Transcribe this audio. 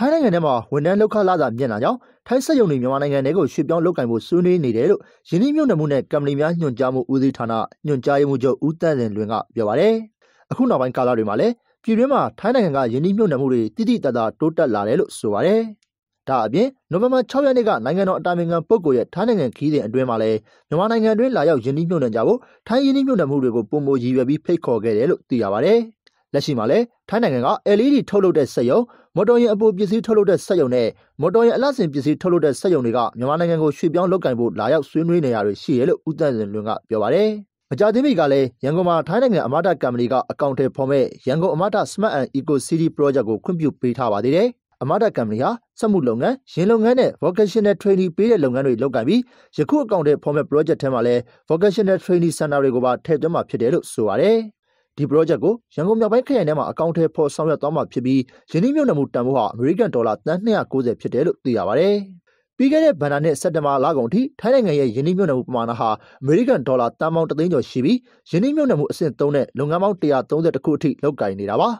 ထိုင်းနိုင်ငံထဲမှာဝန်ထမ်းလောက်ခလာတာမြင့်လာကြောင်းထိုင်းစက်ရုံတွေမြန်မာနိုင်ငံထဲကိုရွှေ့ပြောင်းလုပ်ကင်ဖို့ဆွေးနွေးနေတယ်လို့ယင်းနှိမ့်မြုပ်နှံမှုနဲ့ကမ္ပဏီများညွှန်ကြားမှုဦးစီးဌာနညွှန်ကြားရေးမှူးချုပ်ဦးတန်းစင်လွင်ကပြောပါတယ်။အခုနောက်ပိုင်းကာလတွေမှာလည်းပြည်တွင်းမှာထိုင်းနိုင်ငံကယင်းနှိမ့်မြုပ်နှံမှုတွေတိတိတသားတိုးတက်လာတယ်လို့ဆိုပါတယ်။ဒါအပြင်နိုဝင်ဘာ6ရက်နေ့ကနိုင်ငံတော်အတိုင်ပင်ခံပုဂ္ဂိုလ်ရဲ့ထိုင်းနိုင်ငံခီးစဉ်အတွင်းမှာလည်းမြန်မာနိုင်ငံအတွင်းလာရောက်ယင်းနှိမ့်မြုပ်နှံကြဖို့ထိုင်းယင်းနှိမ့်မြုပ်နှံမှုတွေကိုပုံမရည်ရွယ်ပြီးဖိတ်ခေါ်ခဲ့တယ်လို့သိရပါတယ်။ လက်ရှိမှာလည်းထိုင်းနိုင်ငံက LED ထုတ်လုပ်တဲ့စက်ရုံမော်တော်ယာဉ်အပိုပစ္စည်းထုတ်လုပ်တဲ့စက်ရုံနဲ့မော်တော်ယာဉ်အလှဆင်ပစ္စည်းထုတ်လုပ်တဲ့စက်ရုံတွေကမြန်မာနိုင်ငံကိုရွှေ့ပြောင်းလုပ်ကင်ဖို့လာရောက်ဆွေးနွေးနေရတွေရှိတယ်လို့ဦးတန်းစင်လွင်ကပြောပါတယ်။မကြသေးမီကလည်းရန်ကုန်မှာထိုင်းနိုင်ငံအမတာကမ္ပဏီကအကောင့်ထဲဖော်မဲ့ရန်ကုန်အမတာ Smart and Eco City Project ကိုခွင့်ပြုပေးထားပါသေးတယ်။အမတာကမ္ပဏီဟာစက်မှုလုပ်ငန်း၊ရင်လုပ်ငန်းနဲ့ vocational training ပေးတဲ့လုပ်ငန်းတွေလုပ်ကင်ပြီးယခုအကောင့်ထဲဖော်မဲ့ project ထဲမှာလည်း vocational training center တွေကိုပါထည့်သွင်းမှာဖြစ်တယ်လို့ဆိုပါတယ်။ ဒီ project ကိုရန်ကုန်မြောက်ပိုင်းခရိုင်ထဲမှာအကောင့်ထဲဖော်ဆောင်ရွက်သွားမှာဖြစ်ပြီးယင်းနှိမ့်မြုပ်နှံမှုတန်ဖိုးဟာအမေရိကန်ဒေါ်လာတန်း290ဖြစ်တယ်လို့သိရပါတယ်။ပြီးခဲ့တဲ့ဘဏ္ဍာနှစ်စက်တင်ဘာလကုန်ထိထိုင်းနိုင်ငံရဲ့ယင်းနှိမ့်မြုပ်နှံမှုပမာဏဟာအမေရိကန်ဒေါ်လာတန်ပေါင်း3သိန်းကျော်ရှိပြီးယင်းနှိမ့်မြုပ်နှံမှုအဆင့်3နဲ့လုပ်ငန်းပေါင်း130ခုအထိလုပ်ကိုင်နေတာပါ။